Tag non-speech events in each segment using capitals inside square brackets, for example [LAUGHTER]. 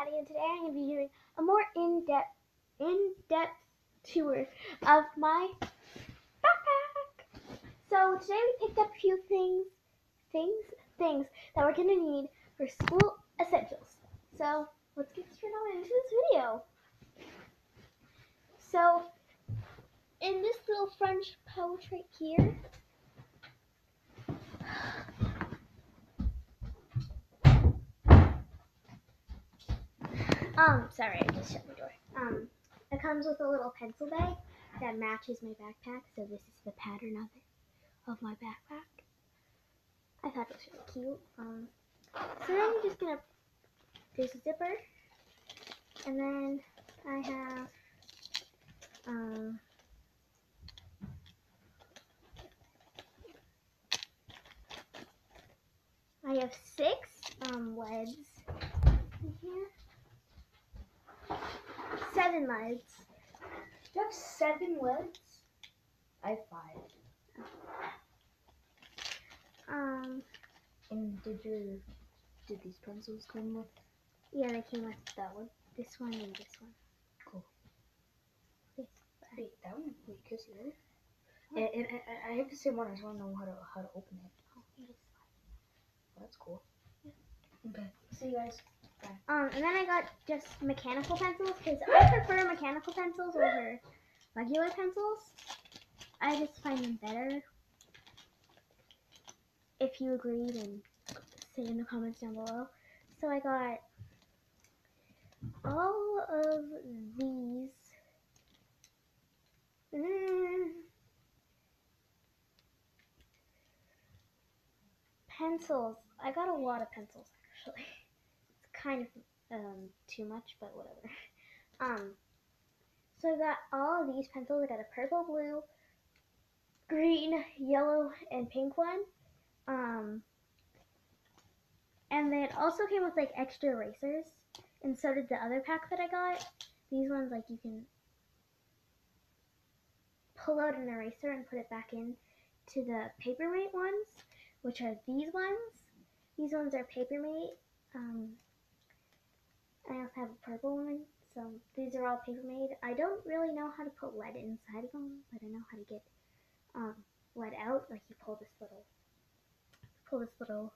And today I'm going to be doing a more in-depth, in-depth tour of my backpack. So today we picked up a few things, things, things that we're going to need for school essentials. So let's get straight on into this video. So in this little French pouch right here, Um, sorry, I just shut the door. Um, it comes with a little pencil bag that matches my backpack. So this is the pattern of it, of my backpack. I thought it was really cute. Um, so then I'm just gonna, there's a zipper, and then I have, um, I have six um, leads in here seven leads. You have seven leads? I have five. Um, And did your did these pencils come with? yeah, they came with that one, this one, and this one. Cool. This Wait, that one. Wait, you see that? And, and I, I have the same one. I just want to know how to how to open it. Oh, Oh, that's cool. Yeah. Okay. See you guys. Um, and then I got just mechanical pencils because I prefer mechanical pencils over regular pencils. I just find them better. If you agree, then say in the comments down below. So I got all of these. Mm, pencils. I got a lot of pencils actually. Kind of um, too much, but whatever. [LAUGHS] Um, so I got all of these pencils. I got a purple, blue, green, yellow, and pink one. Um, and they also came with like extra erasers, and so did the other pack that I got. These ones, like you can pull out an eraser and put it back in to the Papermate ones, which are these ones. These ones are Papermate. Um, I also have a purple one. So these are all Papermate. I don't really know how to put lead inside of them, but I know how to get um, lead out. Like you pull this little, pull this little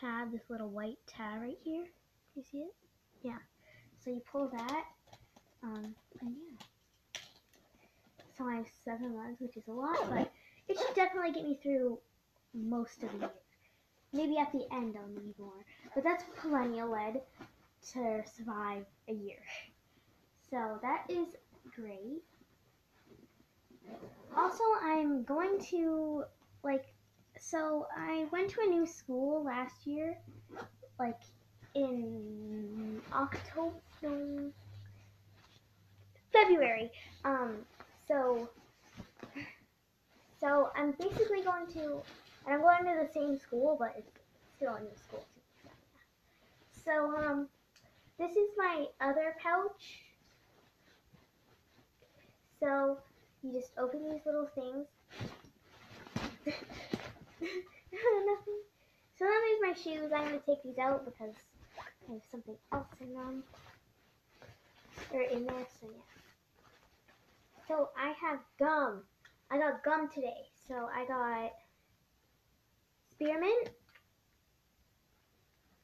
tab, this little white tab right here. Do you see it? Yeah. So you pull that, um, and yeah. So I have seven leads, which is a lot, but it should definitely get me through most of the year. Maybe at the end I'll need more, but that's plenty of lead to survive a year. So that is great. Also, I'm going to like so I went to a new school last year like in October no, February. Um so so I'm basically going to and I'm going to the same school but it's still a new school. So um this is my other pouch. So you just open these little things. [LAUGHS] Nothing. So then there's my shoes. I'm going to take these out because I have something else in them. Or in there, so yeah. So I have gum. I got gum today. So I got spearmint.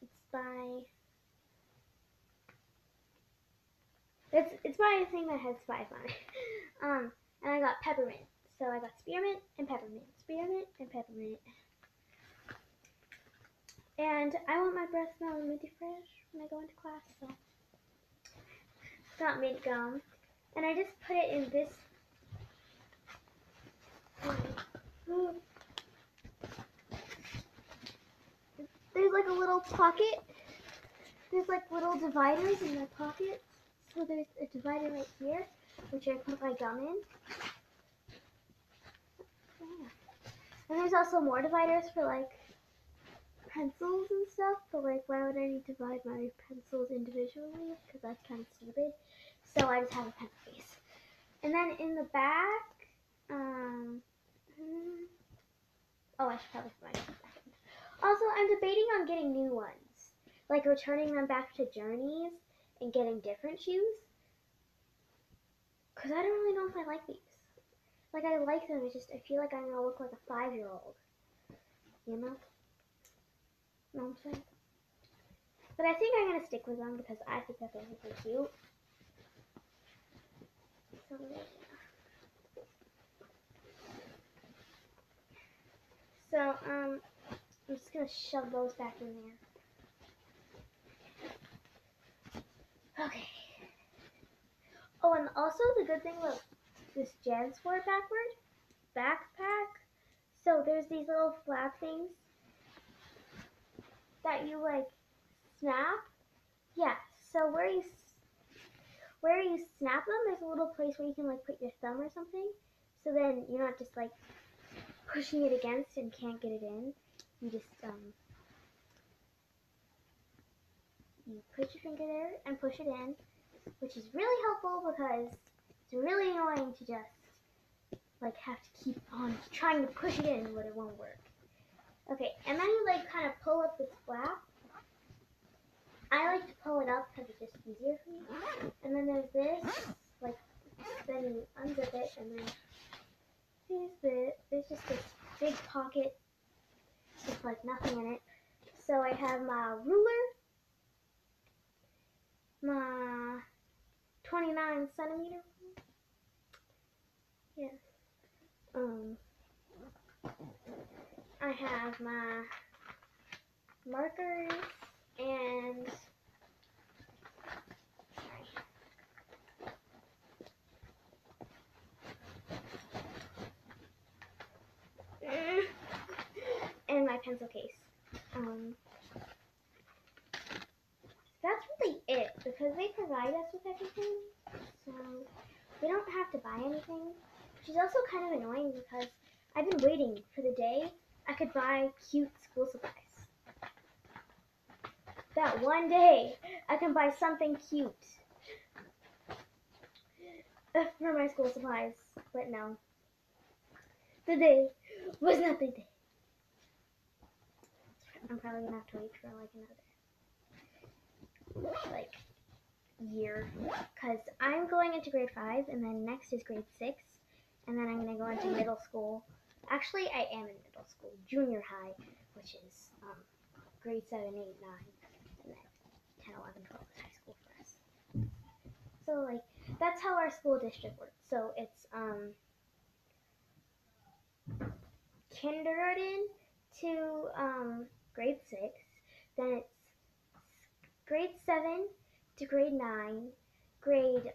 It's by It's it's a thing that has spice on it. [LAUGHS] Um, and I got peppermint. So I got spearmint and peppermint, spearmint and peppermint. And I want my breath smelling minty fresh when I go into class, so got mint gum. And I just put it in this. There's like a little pocket. There's like little dividers in the pockets. So there's a divider right here, which I put my gum in. And there's also more dividers for like pencils and stuff, but like why would I need to divide my pencils individually? Because that's kind of stupid. So I just have a pencil case. And then in the back, um, hmm, oh I should probably put my. Also, I'm debating on getting new ones. like returning them back to Journeys and getting different shoes. Cause I don't really know if I like these. Like I like them, it's just I feel like I'm gonna look like a five year old. You know? Know what I'm saying? But I think I'm gonna stick with them because I think that they're super cute. So yeah. So um I'm just gonna shove those back in there. Okay. Oh, and also the good thing about this JanSport backward backpack. So there's these little flap things that you like snap. Yeah. So where you where you snap them, there's a little place where you can like put your thumb or something. So then you're not just like pushing it against and can't get it in. You just um you put your finger there and push it in, which is really helpful because it's really annoying to just like have to keep on trying to push it in but it won't work. Okay, and then you like kind of pull up this flap. I like to pull it up because it's just easier for me. And then there's this, like, then you unzip it, and then there's the there's just this big pocket with like nothing in it. So I have my ruler, my 29 centimeter. Yes. Um. I have my markers and [LAUGHS] and my pencil case. Um, that's really it because they provide us with everything, so we don't have to buy anything. Is also kind of annoying because I've been waiting for the day I could buy cute school supplies. That one day I can buy something cute [LAUGHS] for my school supplies, but no. The day was not the day. I'm probably gonna have to wait for like another like year because I'm going into grade five and then next is grade six and then I'm gonna go into middle school. Actually, I am in middle school, junior high, which is um, grade seven, eight, nine, and then 10, 11, 12 is high school for us. So like that's how our school district works. So it's um kindergarten to um grade six, then it's grade seven to grade nine, grade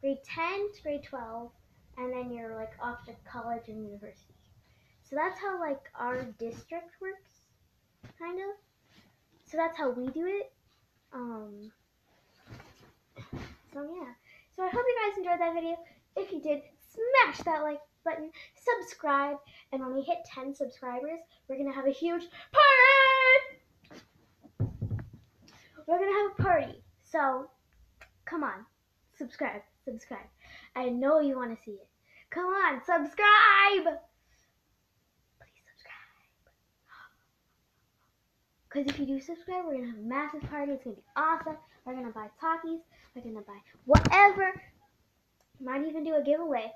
grade ten to grade twelve, and then you're like off to college and university. So that's how like our district works, kind of. So that's how we do it. Um. So yeah. So I hope you guys enjoyed that video. If you did, smash that like button, subscribe, and when we hit 10 subscribers, we're gonna have a huge party. We're gonna have a party. So come on, subscribe, subscribe. I know you want to see it. Come on, subscribe. Please subscribe. Because if you do subscribe, we're gonna have a massive party. It's gonna be awesome. We're gonna buy Takis. We're gonna buy whatever. Might even do a giveaway.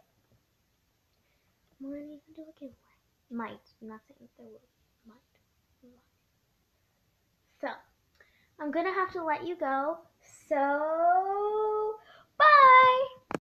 Might even do a giveaway. Might. I'm not saying there will. Might. Might. So, I'm going to have to let you go. So, bye!